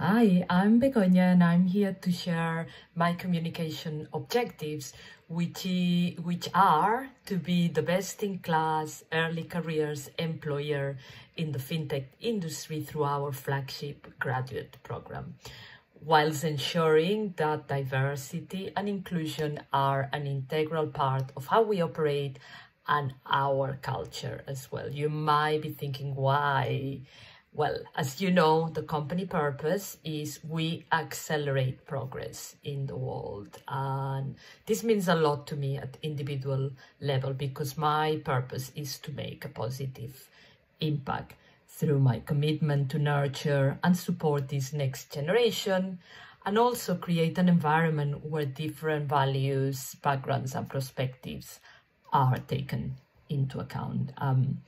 Hi, I'm Begoña and I'm here to share my communication objectives, which, which are to be the best in class early careers employer in the fintech industry through our flagship graduate program, whilst ensuring that diversity and inclusion are an integral part of how we operate and our culture as well. You might be thinking, why? Well, as you know, the company purpose is we accelerate progress in the world. And this means a lot to me at individual level because my purpose is to make a positive impact through my commitment to nurture and support this next generation and also create an environment where different values, backgrounds and perspectives are taken into account. Um,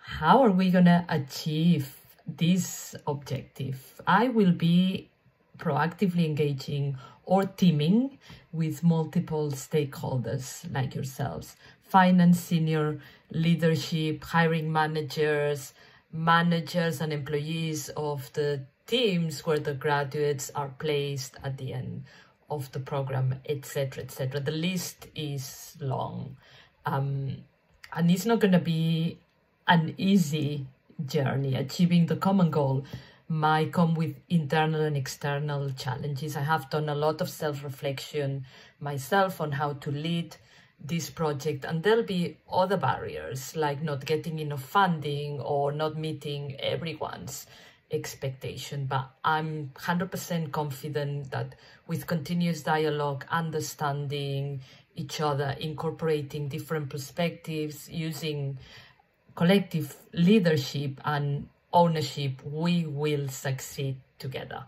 how are we going to achieve this objective? I will be proactively engaging or teaming with multiple stakeholders like yourselves, finance, senior leadership, hiring managers, managers and employees of the teams where the graduates are placed at the end of the program, etc., etc. The list is long. Um, and it's not going to be an easy journey. Achieving the common goal might come with internal and external challenges. I have done a lot of self-reflection myself on how to lead this project and there'll be other barriers like not getting enough funding or not meeting everyone's expectation but i'm 100% confident that with continuous dialogue understanding each other incorporating different perspectives using collective leadership and ownership we will succeed together